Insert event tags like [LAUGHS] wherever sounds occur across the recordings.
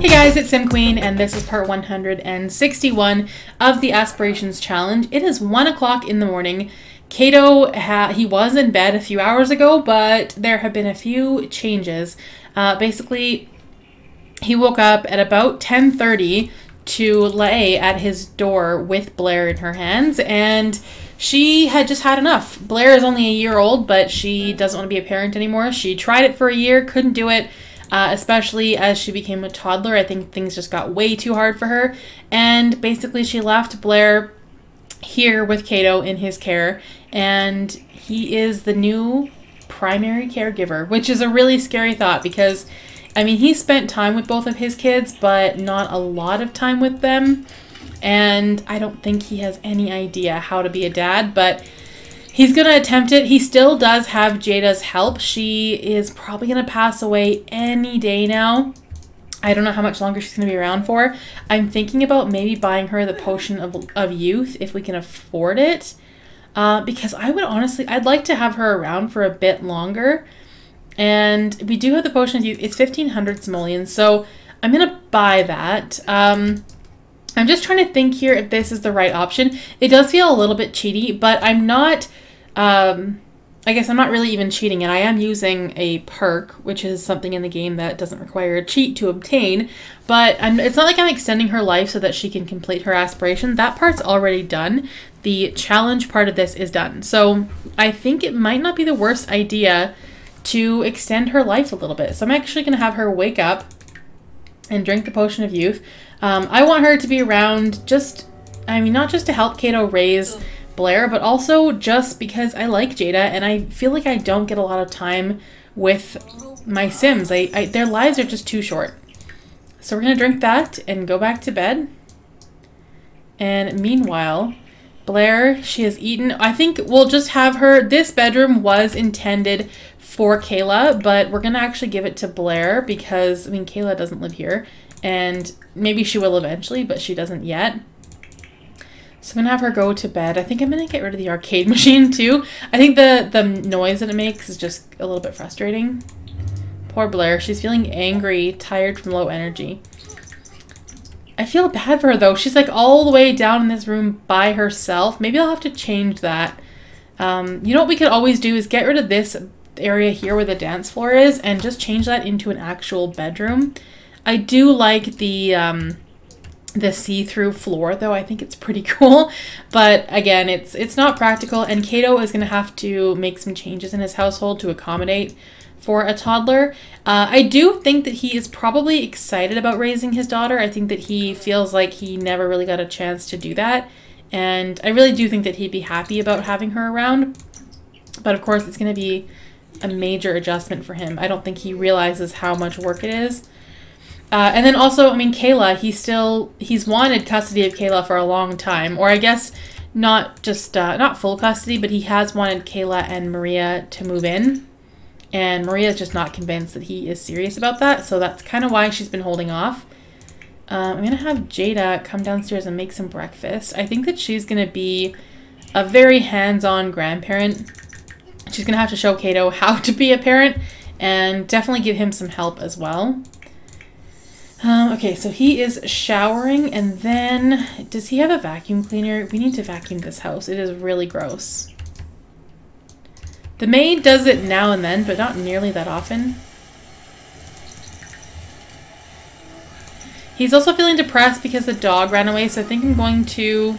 Hey guys, it's Sim Queen, and this is part 161 of the Aspirations Challenge. It is 1 o'clock in the morning. Kato, he was in bed a few hours ago, but there have been a few changes. Uh, basically, he woke up at about 10.30 to lay at his door with Blair in her hands, and she had just had enough. Blair is only a year old, but she doesn't want to be a parent anymore. She tried it for a year, couldn't do it uh, especially as she became a toddler. I think things just got way too hard for her. And basically, she left Blair here with Kato in his care, and he is the new primary caregiver, which is a really scary thought because, I mean, he spent time with both of his kids, but not a lot of time with them. And I don't think he has any idea how to be a dad, but He's going to attempt it. He still does have Jada's help. She is probably going to pass away any day now. I don't know how much longer she's going to be around for. I'm thinking about maybe buying her the potion of, of youth if we can afford it. Uh, because I would honestly, I'd like to have her around for a bit longer. And we do have the potion of youth. It's 1500 simoleons, so I'm going to buy that. Um, I'm just trying to think here if this is the right option. It does feel a little bit cheaty, but I'm not um, I guess I'm not really even cheating and I am using a perk, which is something in the game that doesn't require a cheat to obtain, but I'm, it's not like I'm extending her life so that she can complete her aspiration. That part's already done. The challenge part of this is done. So I think it might not be the worst idea to extend her life a little bit. So I'm actually going to have her wake up and drink the potion of youth. Um, I want her to be around just, I mean, not just to help Kato raise Blair, but also just because I like Jada and I feel like I don't get a lot of time with my Sims. I, I their lives are just too short. So we're gonna drink that and go back to bed. And meanwhile, Blair, she has eaten. I think we'll just have her. This bedroom was intended for Kayla, but we're gonna actually give it to Blair because I mean Kayla doesn't live here, and maybe she will eventually, but she doesn't yet. So I'm gonna have her go to bed. I think I'm gonna get rid of the arcade [LAUGHS] machine too. I think the, the noise that it makes is just a little bit frustrating. Poor Blair. She's feeling angry, tired from low energy. I feel bad for her though. She's like all the way down in this room by herself. Maybe I'll have to change that. Um, you know what we could always do is get rid of this area here where the dance floor is and just change that into an actual bedroom. I do like the... Um, the see-through floor though i think it's pretty [LAUGHS] cool. But again it's it's not practical and kato is going to have to make some changes in his household to accommodate for a toddler. Uh, i do think that he is probably excited about raising his daughter. I think that he feels like he never really got a chance to do that and i really do think that he'd be happy about having her around. But of course it's going to be a major adjustment for him. I don't think he realizes how much work it is uh, and then also, I mean, Kayla, he still he's wanted custody of Kayla for a long time, or I guess not just uh, not full custody, but he has wanted Kayla and Maria to move in, and Maria's just not convinced that he is serious about that. So that's kind of why she's been holding off. Um, I'm gonna have Jada come downstairs and make some breakfast. I think that she's gonna be a very hands-on grandparent. She's gonna have to show Kato how to be a parent and definitely give him some help as well. Um, okay, so he is showering and then does he have a vacuum cleaner? We need to vacuum this house. It is really gross. The maid does it now and then, but not nearly that often. He's also feeling depressed because the dog ran away, so I think I'm going to...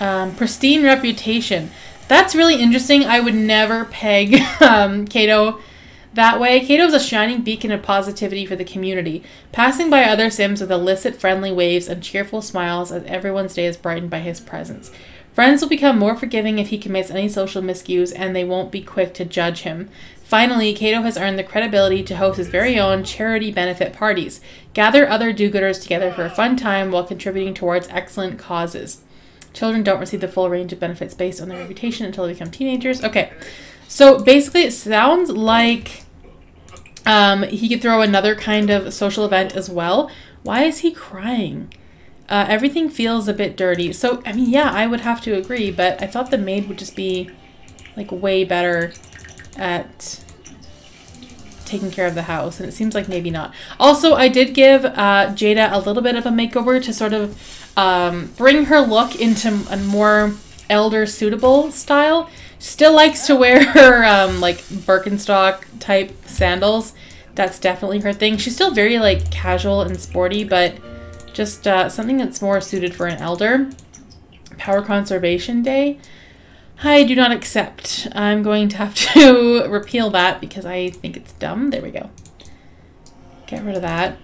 Um, pristine reputation. That's really interesting. I would never peg [LAUGHS] um, Kato that way, Kato is a shining beacon of positivity for the community, passing by other Sims with illicit friendly waves and cheerful smiles as everyone's day is brightened by his presence. Friends will become more forgiving if he commits any social miscues, and they won't be quick to judge him. Finally, Kato has earned the credibility to host his very own charity benefit parties, gather other do-gooders together for a fun time while contributing towards excellent causes. Children don't receive the full range of benefits based on their reputation until they become teenagers. Okay, so basically it sounds like um, he could throw another kind of social event as well. Why is he crying? Uh, everything feels a bit dirty. So, I mean, yeah, I would have to agree, but I thought the maid would just be, like, way better at taking care of the house, and it seems like maybe not. Also, I did give uh, Jada a little bit of a makeover to sort of um, bring her look into a more elder suitable style. Still likes to wear [LAUGHS] her um, like Birkenstock type sandals. That's definitely her thing. She's still very like casual and sporty, but just uh, something that's more suited for an elder. Power Conservation Day. I do not accept. I'm going to have [LAUGHS] to repeal that because I think it's dumb. There we go. Get rid of that.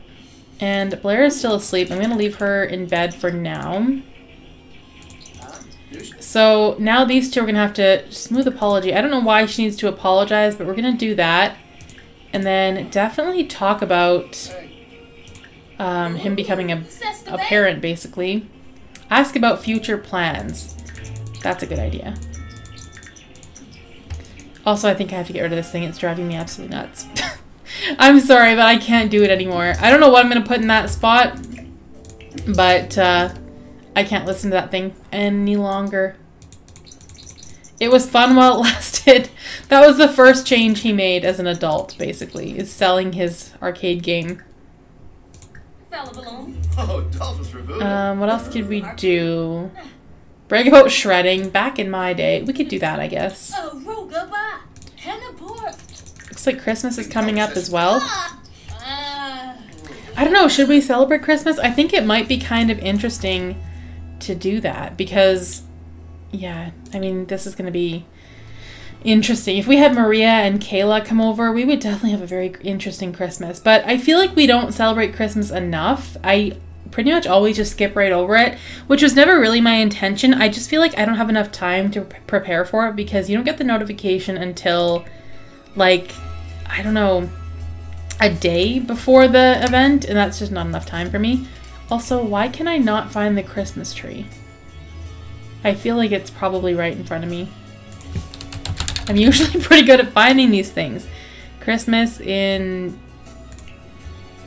And Blair is still asleep. I'm going to leave her in bed for now. So now these two are going to have to smooth apology. I don't know why she needs to apologize, but we're going to do that. And then definitely talk about um, him becoming a, a parent, basically. Ask about future plans. That's a good idea. Also, I think I have to get rid of this thing. It's driving me absolutely nuts. [LAUGHS] I'm sorry, but I can't do it anymore. I don't know what I'm going to put in that spot, but uh, I can't listen to that thing any longer. It was fun while it [LAUGHS] lasted. That was the first change he made as an adult, basically, is selling his arcade game. Oh, um, what else could we do? Brag about shredding. Back in my day. We could do that, I guess. Oh, Looks like Christmas is coming up as well. I don't know. Should we celebrate Christmas? I think it might be kind of interesting to do that because, yeah, I mean, this is going to be interesting. If we had Maria and Kayla come over, we would definitely have a very interesting Christmas. But I feel like we don't celebrate Christmas enough. I pretty much always just skip right over it, which was never really my intention. I just feel like I don't have enough time to prepare for it because you don't get the notification until like I don't know a day before the event and that's just not enough time for me. Also, why can I not find the Christmas tree? I feel like it's probably right in front of me. I'm usually [LAUGHS] pretty good at finding these things. Christmas in...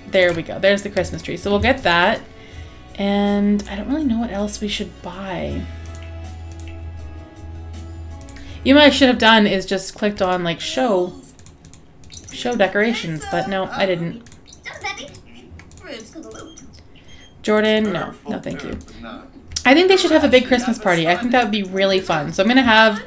There we go. There's the Christmas tree. So we'll get that. And I don't really know what else we should buy. You know what I should have done is just clicked on like show show decorations, but no, I didn't. Jordan, no, no thank you. I think they should have a big Christmas party. I think that would be really fun. So I'm gonna have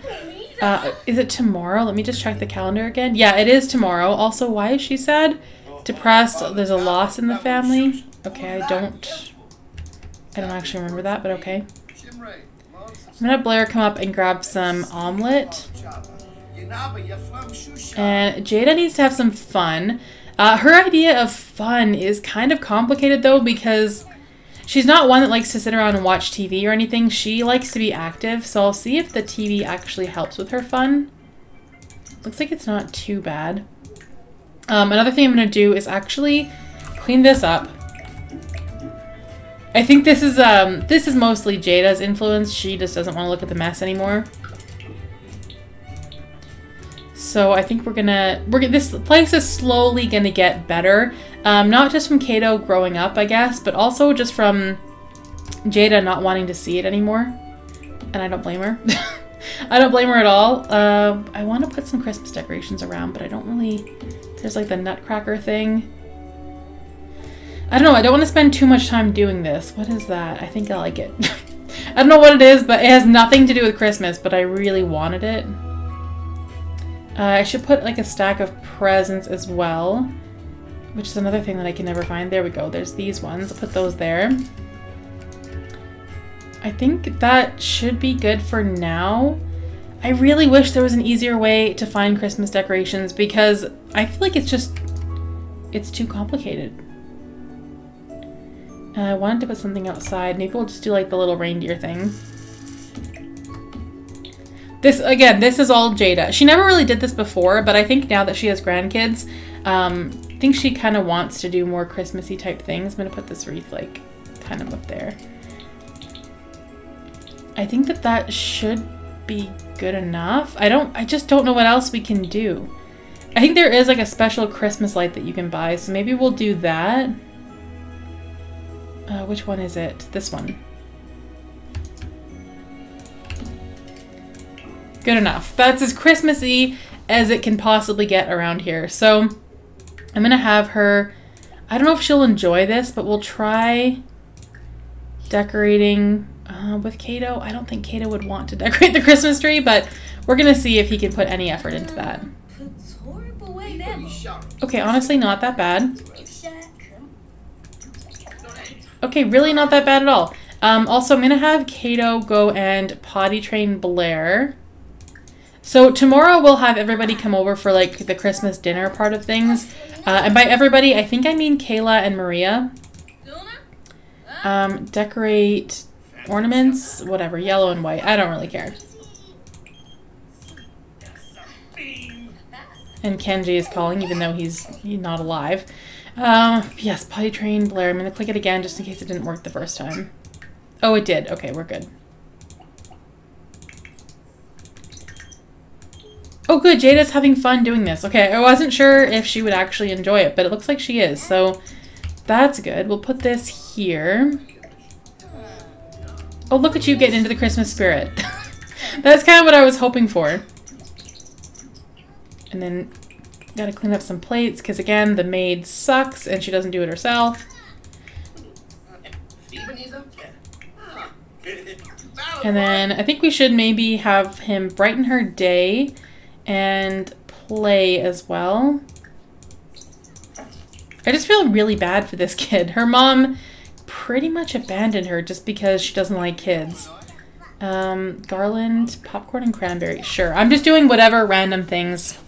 uh, is it tomorrow? Let me just check the calendar again. Yeah, it is tomorrow. Also, why is she sad? Depressed. There's a loss in the family. Okay, I don't I don't actually remember that, but okay. I'm gonna have Blair come up and grab some omelet. And Jada needs to have some fun. Uh, her idea of fun is kind of complicated though because she's not one that likes to sit around and watch TV or anything. She likes to be active, so I'll see if the TV actually helps with her fun. Looks like it's not too bad. Um, another thing I'm going to do is actually clean this up I think this is um this is mostly Jada's influence. She just doesn't want to look at the mess anymore. So I think we're gonna we're this place is slowly gonna get better. Um, not just from Kato growing up, I guess, but also just from Jada not wanting to see it anymore. And I don't blame her. [LAUGHS] I don't blame her at all. Uh, I want to put some Christmas decorations around, but I don't really... There's like the nutcracker thing. I don't know, I don't want to spend too much time doing this. What is that? I think I like it. [LAUGHS] I don't know what it is, but it has nothing to do with Christmas, but I really wanted it. Uh, I should put like a stack of presents as well, which is another thing that I can never find. There we go. There's these ones. I'll put those there. I think that should be good for now. I really wish there was an easier way to find Christmas decorations because I feel like it's just, it's too complicated. Uh, I wanted to put something outside. Maybe we'll just do like the little reindeer thing. This, again, this is all Jada. She never really did this before, but I think now that she has grandkids, um, I think she kind of wants to do more Christmassy type things. I'm going to put this wreath like kind of up there. I think that that should be good enough. I don't, I just don't know what else we can do. I think there is like a special Christmas light that you can buy, so maybe we'll do that. Uh, which one is it? This one. Good enough. That's as Christmassy as it can possibly get around here. So I'm going to have her... I don't know if she'll enjoy this, but we'll try decorating uh, with Kato. I don't think Kato would want to [LAUGHS] decorate the Christmas tree, but we're going to see if he can put any effort into that. Okay, honestly, not that bad. Okay, really not that bad at all. Um, also, I'm going to have Kato go and potty train Blair. So tomorrow we'll have everybody come over for like the Christmas dinner part of things. Uh, and by everybody, I think I mean Kayla and Maria. Um, decorate ornaments, whatever, yellow and white. I don't really care. And Kenji is calling, even though he's, not alive. Uh, yes, potty train Blair. I'm going to click it again just in case it didn't work the first time. Oh, it did. Okay, we're good. Oh, good. Jada's having fun doing this. Okay, I wasn't sure if she would actually enjoy it, but it looks like she is. So that's good. We'll put this here. Oh, look at you getting into the Christmas spirit. [LAUGHS] that's kind of what I was hoping for. And then gotta clean up some plates because again, the maid sucks and she doesn't do it herself. And then I think we should maybe have him brighten her day and play as well. I just feel really bad for this [LAUGHS] kid. Her mom pretty much abandoned her just because she doesn't like kids. Um, garland, popcorn, and cranberry. Sure. I'm just doing whatever random things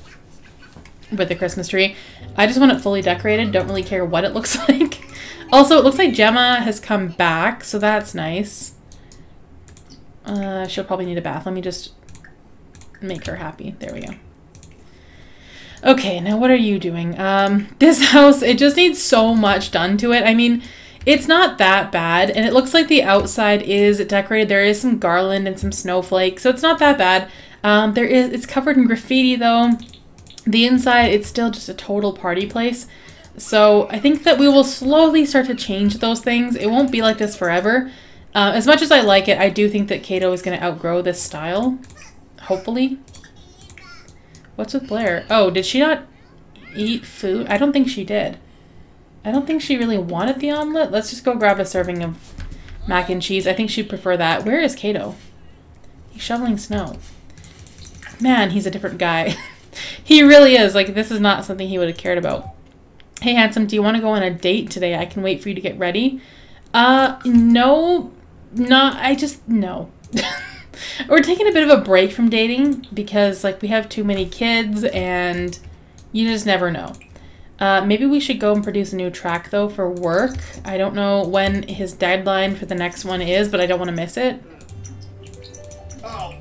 with the Christmas tree. I just want it fully decorated. Don't really care what it [LAUGHS] looks like. also, it looks like Gemma has come back, so that's nice. Uh, she'll probably need a bath. Let me just make her happy. There we go. Okay, now what are you doing? Um, [LAUGHS] this house, it just needs so much done to it. I mean, it's not that bad, and it looks like the outside is decorated. There is some garland and some snowflakes, so it's not that bad. Um, there is, it's covered in graffiti though. The inside, it's still just a total party place. So I think that we will slowly start to change those things. It won't be like this forever. Uh, as much as I like it, I do think that Kato is going to outgrow this style. Hopefully. What's with Blair? Oh, did she not eat food? I don't think she did. I don't think she really wanted the omelet. Let's just go grab a serving of mac and cheese. I think she'd prefer that. Where is Kato? He's shoveling snow. Man, he's a different guy. [LAUGHS] he really is. Like, this is not something he would have cared about. Hey, handsome, do you want to go on a date today? I can wait for you to get ready. Uh, no, not, I just, no. [LAUGHS] We're taking a bit of a break from dating because, like, we have too many kids and you just never know. Uh, maybe we should go and produce a new track, though, for work. I don't know when his deadline for the next one is, but I don't want to miss it. Oh,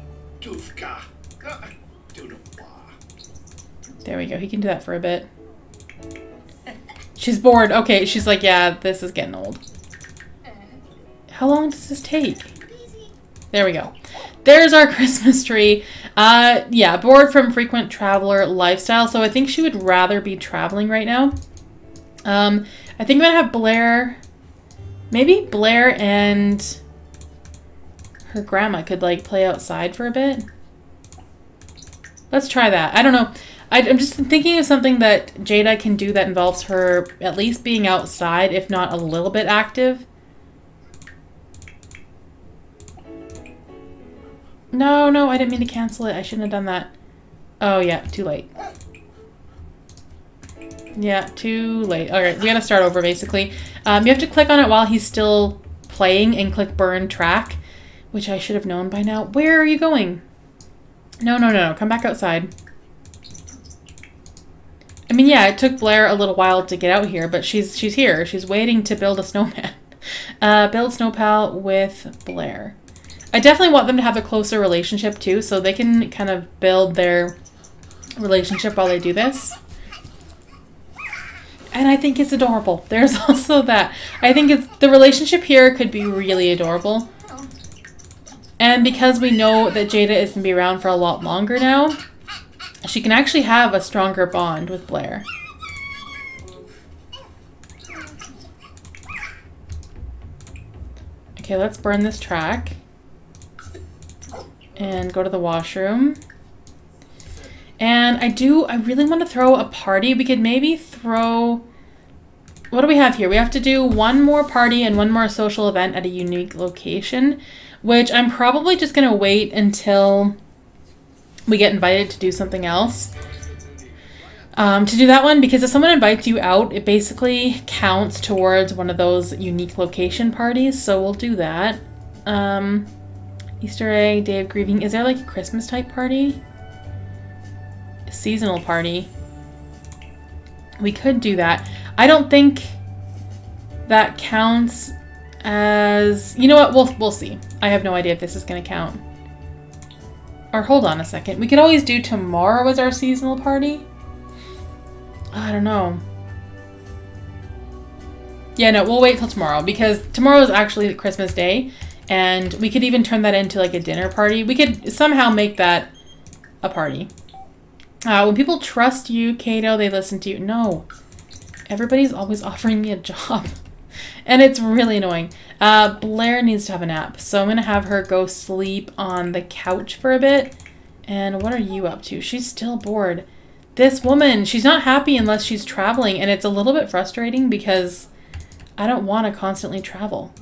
there we go. He can do that for a bit. She's bored. Okay, she's like, yeah, this is getting old. How long does this take? There we go. There's our [LAUGHS] Christmas tree. Uh, yeah, bored from frequent traveler lifestyle. So I think she would rather be traveling right now. Um, I think I'm to have Blair, maybe Blair and her grandma could like play outside for a bit. Let's try that. I don't know. I, am just thinking of something that Jada can do that involves her at least being outside, if not a little bit active. No, no, I didn't mean to cancel it. I shouldn't have done that. Oh, yeah, too late. Yeah, too late. Alright, we gotta start over, basically. Um, you have to click on it while he's still playing and click burn track, which I should have known by now. Where are you going? No, no, no, no. come back outside. I mean, yeah, it took Blair a little while to get out here, but she's she's here. She's waiting to build a snowman. [LAUGHS] Uh, build snowpal with Blair. I definitely want them to have a closer relationship too, so they can kind of build their relationship while they do this. And I think it's adorable. [LAUGHS] There's also that. I think it's the relationship here could be really adorable. And because we know that Jada is going to be around for a lot longer now, she can actually have a stronger bond with Blair. Okay, let's burn this track and go to the washroom. And I do, I really want to throw a party. We could maybe throw, what do we have here? We have to do one more party and one more social event at a unique location, which I'm probably just going to wait until we get invited to do something else. Um, to do that one, because if someone invites you out, it basically counts towards one of those unique location parties, so we'll do that. Um, Easter egg, day of grieving. Is there like a Christmas type party? seasonal party. We could do that. I don't think that counts as... You know what? We'll, we'll see. I have no idea if this is going to count. Or hold on a second. We could always do tomorrow as our seasonal party. I don't know. Yeah, no, we'll wait till tomorrow because tomorrow is actually Christmas Day and we could even turn that into like a dinner party. We could somehow make that a party. Uh, when people trust you, Kato, they listen to you. No. Everybody's always [LAUGHS] offering me a job. and it's really annoying. Uh, Blair needs to have a nap. So I'm going to have her go sleep on the couch for a bit. And what are you up to? She's still bored. This woman, she's not happy unless she's traveling. And it's a little bit frustrating because I don't want to constantly travel.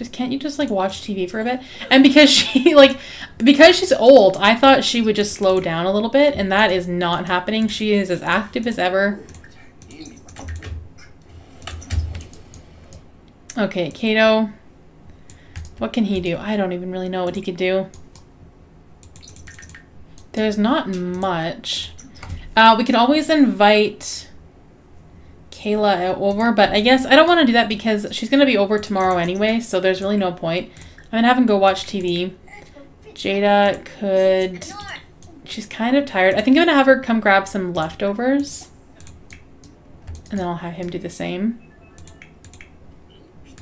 Just can't you just like watch TV for a bit? And because she [LAUGHS] like because she's old, I thought she would just slow down a little bit, and that is not happening. She is as active as ever. Okay, Kato. What can he do? I don't even really know what he could do. There's not much. Uh, we could always invite Kayla over, but I guess I don't want to do that because she's going to be over tomorrow anyway, so there's really no point. I'm going to have him go watch TV. Jada could... She's kind of tired. I think I'm going to have her come grab some leftovers. And then I'll have him do the same.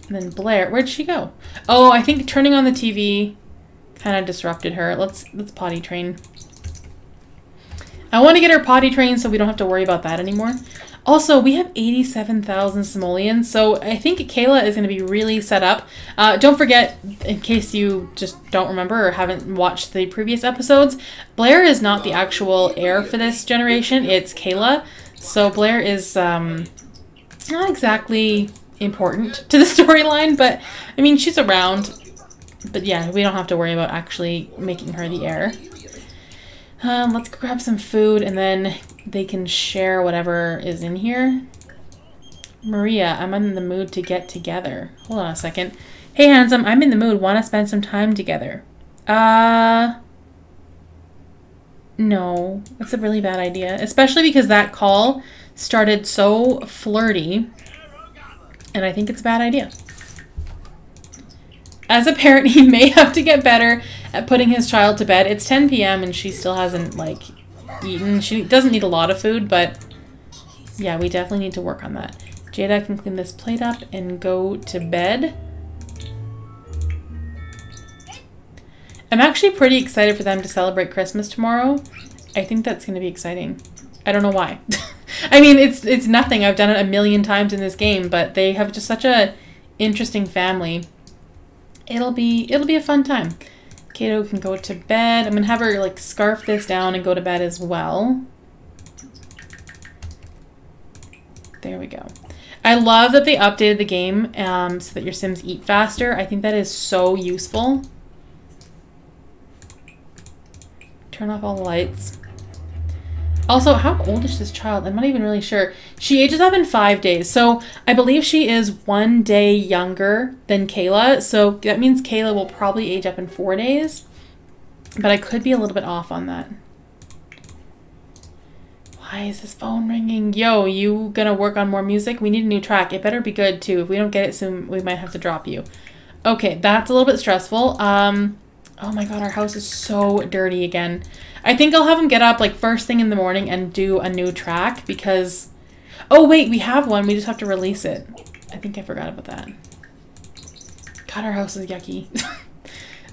And then Blair, where'd she go? Oh, I think turning on the TV kind of disrupted her. Let's let's potty train. I want to get her potty trained so we don't have to worry about that anymore. Also, we have 87,000 simoleons, so I think Kayla is going to be really set up. Uh, don't forget, in case you just don't remember or haven't watched the previous episodes, Blair is not the actual heir for this generation, it's Kayla. So Blair is um, not exactly important to the [LAUGHS] storyline, but I mean, she's around. But yeah, we don't have to worry about actually making her the heir. Um, let's grab some food and then they can share whatever is in here. Maria, I'm in the mood to get together. Hold on a second. Hey, handsome, I'm in the mood. Want to spend some time together? Uh... No, that's a really bad idea. Especially because that call started so flirty. And I think it's a bad idea. As a parent, [LAUGHS] he may have to get better at putting his child to bed. It's 10 p.m. and she still hasn't, like, eaten. She doesn't need a lot of food, but yeah, we definitely need to work on that. Jada can clean this plate up and go to bed. I'm actually pretty excited for them to celebrate Christmas tomorrow. I think that's going to be exciting. I don't know why. [LAUGHS] I mean, it's it's nothing. I've done it a million times in this game, but they have just such a interesting family. It'll be it'll be a fun time. Kato can go to bed. I'm going to have her like scarf this down and go to bed as well. There we go. I love that they updated the game um, so that your Sims eat faster. I think that is so useful. Turn off all the lights. Also, how old is this child? I'm not even really sure. She ages up in five days. So I believe she is one day younger than Kayla. So that means Kayla will probably age up in four days. But I could be a little bit off on that. Why is this phone ringing? Yo, you gonna work on more music? We need a new track. It better be good too. If we don't get it soon, we might have to drop you. Okay, that's a little bit stressful. Um, oh my god, our house is so dirty again. I think I'll have him get up like first thing in the morning and do a new track because... Oh wait, we have one. We just have to release it. I think I forgot about that. God, our house is yucky.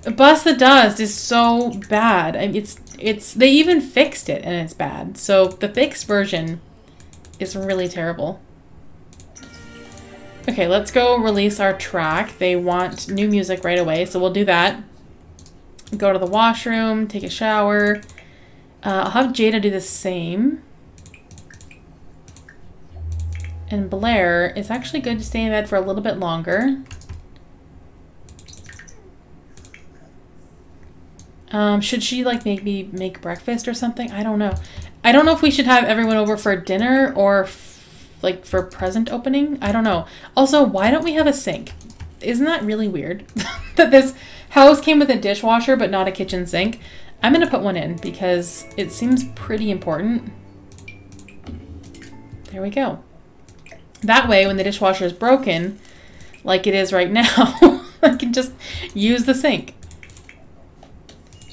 [LAUGHS] Bust the Dust is so bad. I mean, it's it's they even fixed it and it's bad. So the fixed version is really terrible. Okay, let's go release our track. They want new music right away, so we'll do that. Go to the washroom, take a shower. Uh, I'll have Jada do the same. And Blair, it's actually good to stay in bed for a little bit longer. Um, should she like maybe make breakfast or something? I don't know. I don't know if we should have everyone over for dinner or like for present opening. I don't know. Also, why don't we have a sink? Isn't that really weird [LAUGHS] that this house came with a dishwasher but not a kitchen sink? I'm gonna put one in because it seems pretty important. There we go. That way, when the dishwasher is broken, like it is right [LAUGHS] now, I can just use the sink.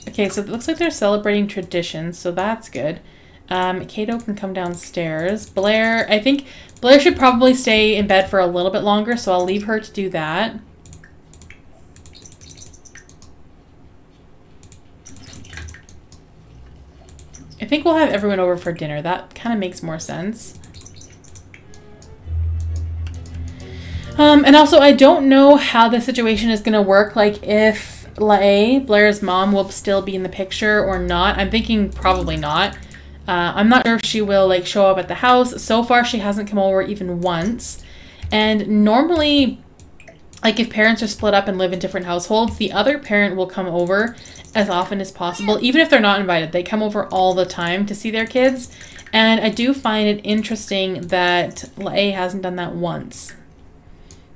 Okay, so it looks like they're celebrating traditions, so that's good. Um, Kato can come downstairs. Blair, I think Blair should probably stay in bed for a little bit longer, so I'll leave her to do that. I think we'll have everyone over for dinner. That kind of makes more sense. Um, and also, I don't know how the situation is going to work. Like, if Lae, Blair's mom, will still be in the picture or not. I'm thinking probably not. Uh, I'm not sure if she will, like, show up at the house. So far, she hasn't come over even once. And normally, like, if parents are split up and live in different households, the other parent will come over as often as possible. Even if they're not invited, they come over all the time to see their kids. And I do find it interesting that Lae hasn't done that once.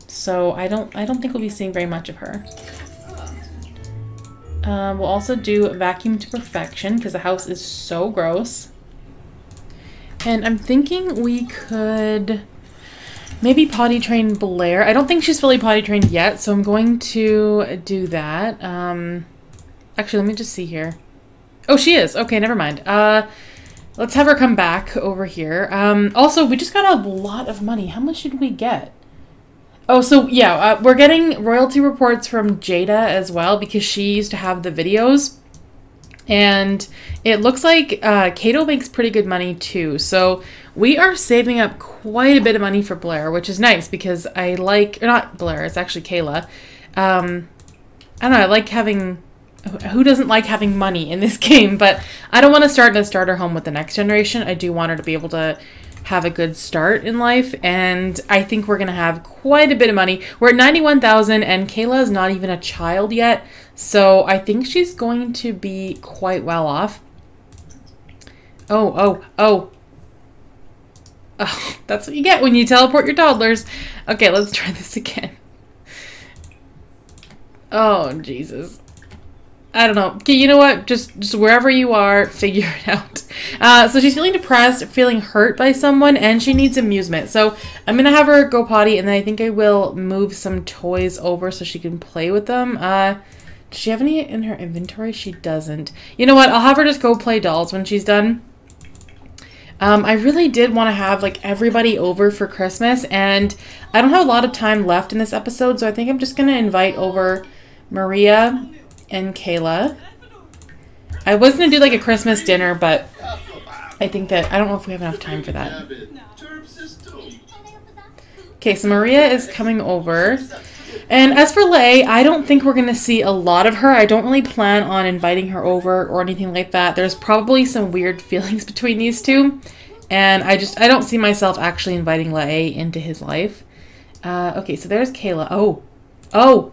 So I don't I don't think we'll be seeing very much of her. Um, we'll also do vacuum to perfection because the house is so gross. And I'm thinking we could maybe potty train Blair. I don't think she's fully potty trained yet, so I'm going to do that. Um, actually, let me just see here. Oh, she is. Okay, never mind. Uh, let's have her come back over here. Um, also, we just got a lot of money. How much did we get? Oh, so yeah, uh, we're getting royalty reports from Jada as well because she used to have the videos. And it looks like uh, Kato makes pretty good money too. So we are saving up quite a bit of money for Blair, which is nice because I like, or not Blair, it's actually Kayla. Um, I don't know, I like having, who doesn't like having money in this [LAUGHS] game? But I don't want to start in a starter home with the next generation. I do want her to be able to have a good start in life and I think we're going to have quite a bit of money. We're at 91,000 and Kayla is not even a child yet, so I think she's going to be quite well off. Oh, oh, oh. [LAUGHS] Oh, that's what you get when you teleport your toddlers. Okay, let's try this again. Oh, Jesus. I don't know. You know what? Just just wherever you are, [LAUGHS] figure it out. Uh, so she's feeling depressed, feeling hurt by someone, and she needs amusement. So I'm gonna have her go potty, and then I think I will move some toys over so she can play with them. Uh, does she have any in her inventory? She doesn't. You know what? I'll have her just go play dolls when she's done. Um, I really did want to have like everybody over for Christmas, and I don't have a lot of time left in this episode, so I think I'm just gonna invite over Maria and Kayla. I was going to do like a Christmas dinner, but I think that, I don't know if we have enough time for that. Okay, so Maria is coming over. And as for Lay, I don't think we're going to see a lot of her. I don't really plan on inviting her over or anything like that. There's probably some weird [LAUGHS] feelings between these two. And I just, I don't see myself actually inviting Lay into his life. Uh, okay, so there's Kayla. Oh, oh,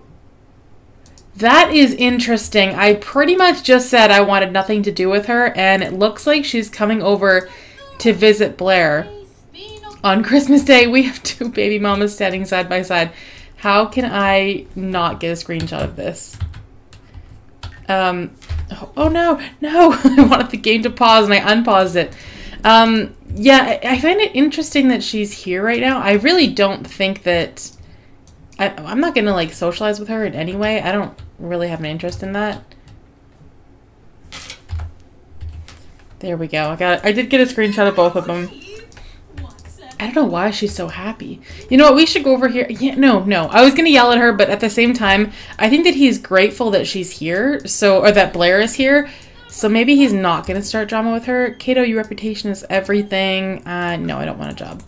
that is interesting. I pretty much just said I wanted nothing to do with her, and it looks like she's coming over to visit Blair. On Christmas Day, we have two baby mamas standing side by side. How can I not get a screenshot of this? Um, oh, oh no, no! [LAUGHS] I wanted the game to pause and I unpaused it. Um, yeah, I find it interesting that she's here right now. I really don't think that I, I'm not gonna like socialize with her in any way. I don't really have an interest in that. There we go. I got. I did get a screenshot of both of them. I don't know why she's so happy. You know what? We should go over here. Yeah, no, no. I was gonna yell at her, but at the same time, I think that he's grateful that she's here. So, or that Blair is here. So maybe he's not gonna start drama with her. Kato, your reputation is everything. Uh, no, I don't want a job.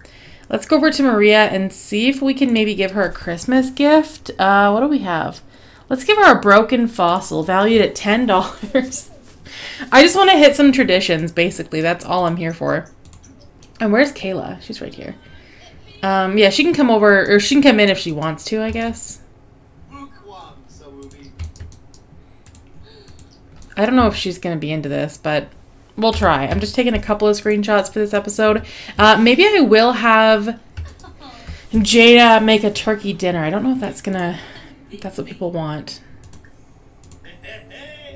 Let's go over to Maria and see if we can maybe give her a Christmas gift. Uh, what do we have? Let's give her a broken fossil valued at $10. [LAUGHS] I just want to hit some traditions, basically. That's all I'm here for. And where's Kayla? She's right here. Um, yeah, she can come over, or she can come in if she wants to, I guess. I don't know if she's going to be into this, but we'll try. I'm just taking a couple of screenshots for this episode. Uh, maybe I will have Jada make a turkey dinner. I don't know if that's going to... That's what people want.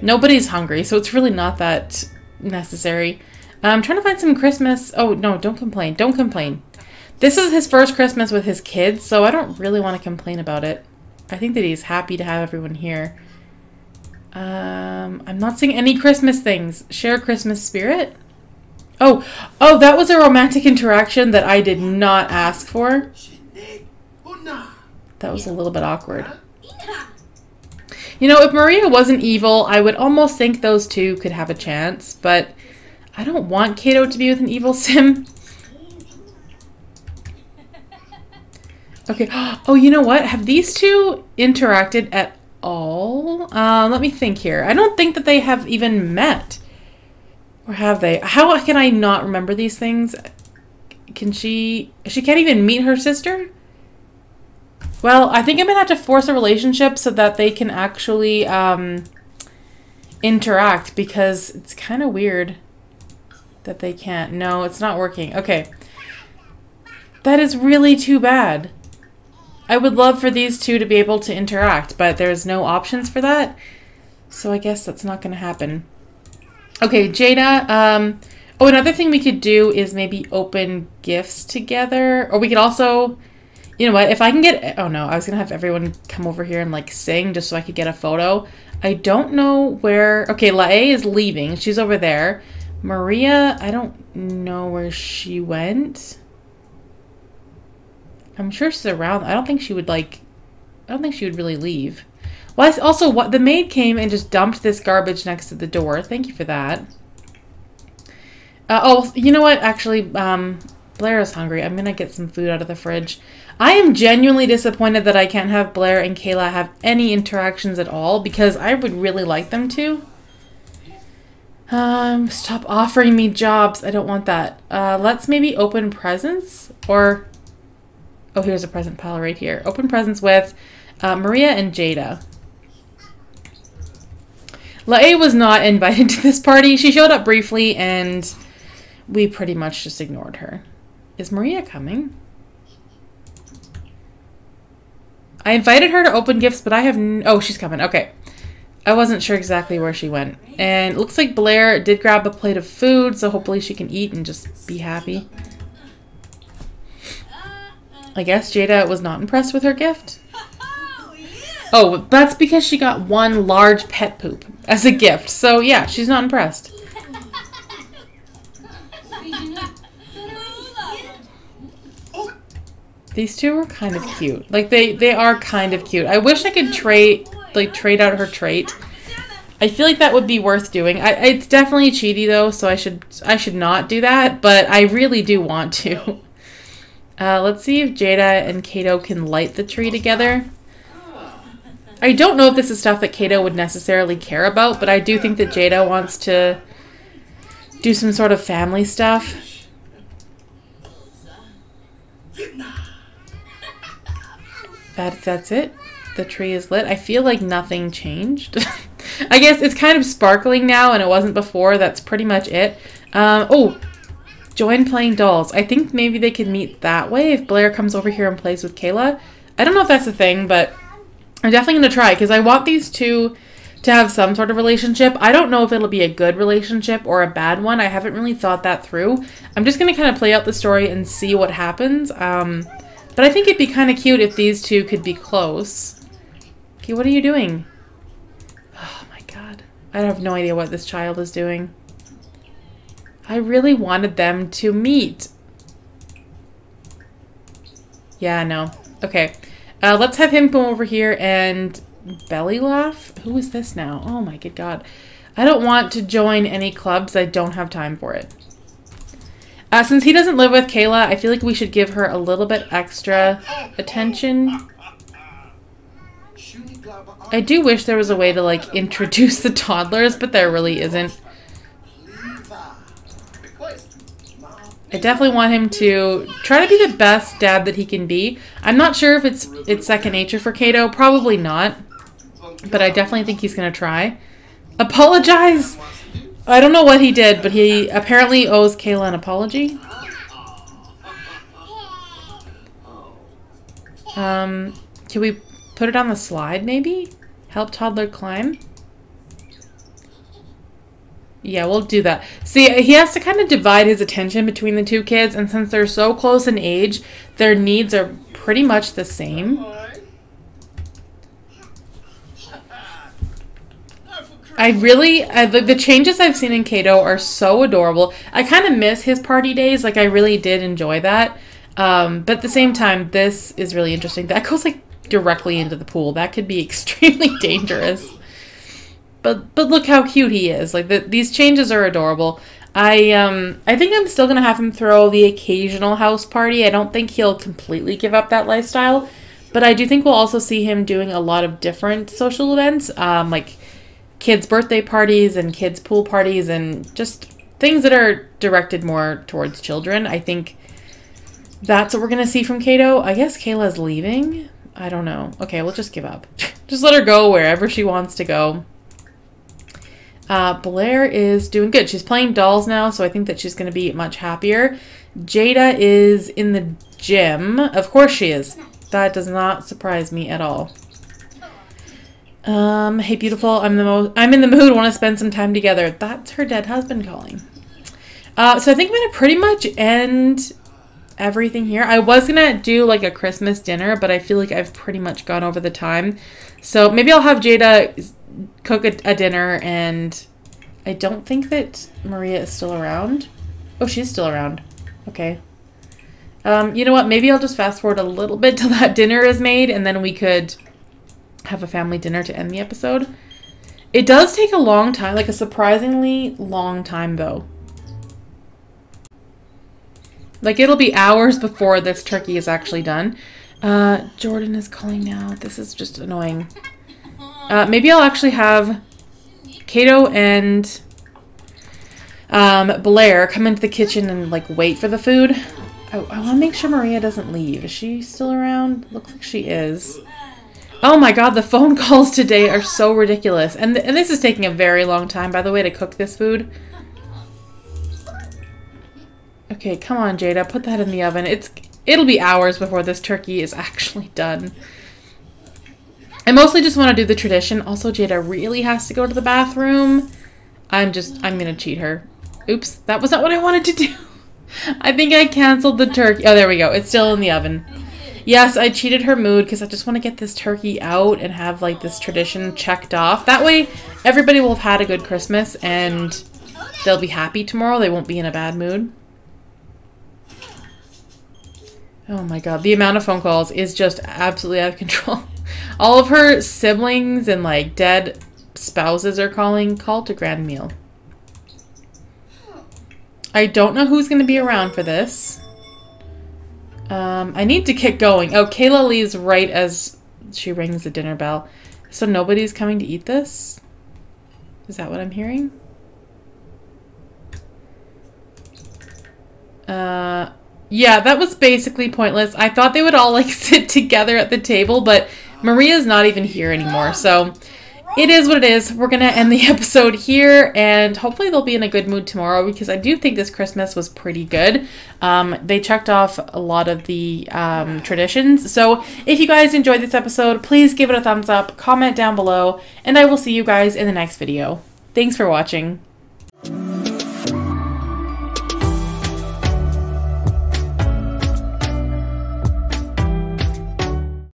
Nobody's hungry, so it's really not that necessary. I'm trying to find some Christmas... Oh, no, don't complain. Don't complain. This is his first Christmas with his kids, so I don't really want to complain about it. I think that he's happy to have everyone here. Um, I'm not seeing any Christmas things. Share Christmas spirit? Oh, oh, that was a romantic interaction that I did not ask for. That was a little bit awkward. You know, if Maria wasn't evil, I would almost think those two could have a chance, but I don't want Kato to be with an evil sim. Okay. [GASPS] Oh, you know what? Have these two interacted at all? Uh, let me think here. I don't think that they have even met. Or have they? How can I not remember these things? Can she... She can't even meet her sister? Well, I think I'm going to have to force a relationship so that they can actually um, interact because it's kind of weird that they can't. No, it's not working. Okay. That is really too bad. I would love for these two to be able to interact, but there's no options for that. So I guess that's not going to happen. Okay, Jada. Um, oh, another thing we could do is maybe open gifts together. Or we could also... You know what? If I can get... Oh, no. I was going to have everyone come over here and, like, sing just so I could get a photo. I don't know where... Okay, Lae is leaving. She's over there. Maria, I don't know where she went. I'm sure she's around. I don't think she would like. I don't think she would really leave. Well, also, what the maid came and just dumped this garbage next to the door. Thank you for that. Uh, oh, you know what? Actually, um, Blair is hungry. I'm gonna get some food out of the fridge. I am genuinely disappointed that I can't have Blair and Kayla have any interactions at all because I would really like them to. Um, stop offering me jobs. I don't want that. Uh, let's maybe open presents or Oh, here's a present pile right here. Open presents with uh, Maria and Jada. Lae was not invited [LAUGHS] to this party. She showed up briefly and we pretty much just ignored her. Is Maria coming? I invited her to open gifts, but I have... oh, she's coming. Okay. I wasn't sure exactly where she went. And looks like Blair did grab a plate of food, so hopefully she can eat and just be happy. I guess Jada was not impressed with her gift. [LAUGHS] Oh, oh, that's because she got one large pet poop as a gift. So yeah, she's not impressed. [LAUGHS] These two are kind of cute. Like they they are kind of cute. I wish I could trade like trade out her trait. I feel like that would be worth doing. I, it's definitely cheaty though, so I should I should not do that. But I really do want to. [LAUGHS] Uh, let's see if Jada and Kato can light the tree together. I don't know if this is stuff that Kato would necessarily care about, but I do think that Jada wants to do some sort of family stuff. That, that's it. The tree is lit. I feel like nothing changed. [LAUGHS] I guess it's kind of sparkling now and it wasn't before. That's pretty much it. Um, oh, Join playing dolls. I think maybe they could meet that way if Blair comes over here and plays with Kayla. I don't know if that's a thing, but I'm definitely going to try because I want these two to have some sort of relationship. I don't know if it'll be a good relationship or a bad one. I haven't really thought that through. I'm just going to kind of play out the story and see what happens. Um, but I think it'd be kind of cute if these two could be close. Okay, what are you doing? Oh my god. I have no idea what this child is doing. I really wanted them to meet. Yeah, no. Okay. Uh, let's have him come over here and belly laugh. Who is this now? Oh my good god. I don't want to join any clubs. I don't have time for it. Uh, since he doesn't live with Kayla, I feel like we should give her a little bit extra attention. I do wish there was a way to like introduce the toddlers, but there really isn't. I definitely want him to try to be the best dad that he can be. I'm not sure if it's it's second nature for Kato. Probably not. But I definitely think he's going to try. Apologize! I don't know what he did, but he apparently owes Kayla an apology. Um, can we put it on the slide, maybe? Help toddler climb? Yeah, we'll do that. See, he has to kind of divide his attention between the two kids, and since they're so close in age, their needs are pretty much the same. I really, I, the, changes I've seen in Kato are so adorable. I kind of miss his party days. Like, I really did enjoy that. Um, but at the same time, this is really interesting. That goes, like, directly into the pool. That could be [LAUGHS] extremely dangerous. But but look how cute he is. Like, the, these changes are adorable. I um I think I'm still gonna have him throw the occasional house party. I don't think he'll completely give up that lifestyle, but I do think we'll also see him doing a lot of different social events, um, like kids' birthday parties and kids' pool parties and just things that are directed more towards children. I think that's what we're going to see from Kato. I guess Kayla's leaving. I don't know. Okay, we'll just give up. [LAUGHS] just let her go wherever she wants to go. Uh, Blair is doing good. She's playing dolls now, so I think that she's going to be much happier. Jada is in the gym. Of course she is. That does not surprise me at all. Um, hey beautiful, I'm the most I'm in the mood, want to spend some time together. That's her dead husband calling. Uh, so I think I'm gonna pretty much end everything here. I was gonna do like a Christmas dinner, but I feel like I've pretty much gone over the time. So maybe I'll have Jada cook a, a dinner and I don't think that Maria is still around. Oh, she's still around. Okay. Um, you know what? Maybe I'll just fast forward a little bit till that dinner is made and then we could have a family dinner to end the episode. It does take a long time, like a surprisingly long time though. Like it'll be hours before this turkey is actually done. Uh, Jordan is calling now. This is just annoying. Uh, maybe I'll actually have Kato and um, Blair come into the kitchen and like wait for the food. I, I want to make sure Maria doesn't leave. Is she still around? Looks like she is. Oh my god, the phone [LAUGHS] calls today are so ridiculous. And, th and this is taking a very long time, by the way, to cook this food. Okay, come on, Jada. Put that in the oven. It's It'll be hours before this turkey is [LAUGHS] actually done. I mostly just want to do the tradition. Also, Jada really has to go to the bathroom. I'm just, I'm going to cheat her. Oops, that was not what I wanted to do. [LAUGHS] I think I canceled the turkey. Oh, there we go. It's still in the oven. Yes, I cheated her mood because I just want to get this turkey out and have like this tradition checked off. That way, everybody will have had a good Christmas and they'll be happy tomorrow. They won't be in a bad mood. Oh my god, the amount of phone calls is just absolutely out of control. [LAUGHS] All of her siblings and like dead spouses are calling. Call to grand meal. I don't know who's going to be around for this. Um, I need to get going. Oh, Kayla leaves right as she rings the dinner bell. So nobody's coming to eat this? Is that what I'm hearing? Uh, yeah, that was basically pointless. I thought they would all like [LAUGHS] sit together at the table, but Maria's not even here anymore. So it is what it is. We're going to end the [LAUGHS] episode here, and hopefully they'll be in a good mood tomorrow because I do think this Christmas was pretty good. Um, they checked off a lot of the um, traditions. So if you guys enjoyed this episode, please give it a thumbs up, comment down below, and I will see you guys in the next video. Thanks for watching.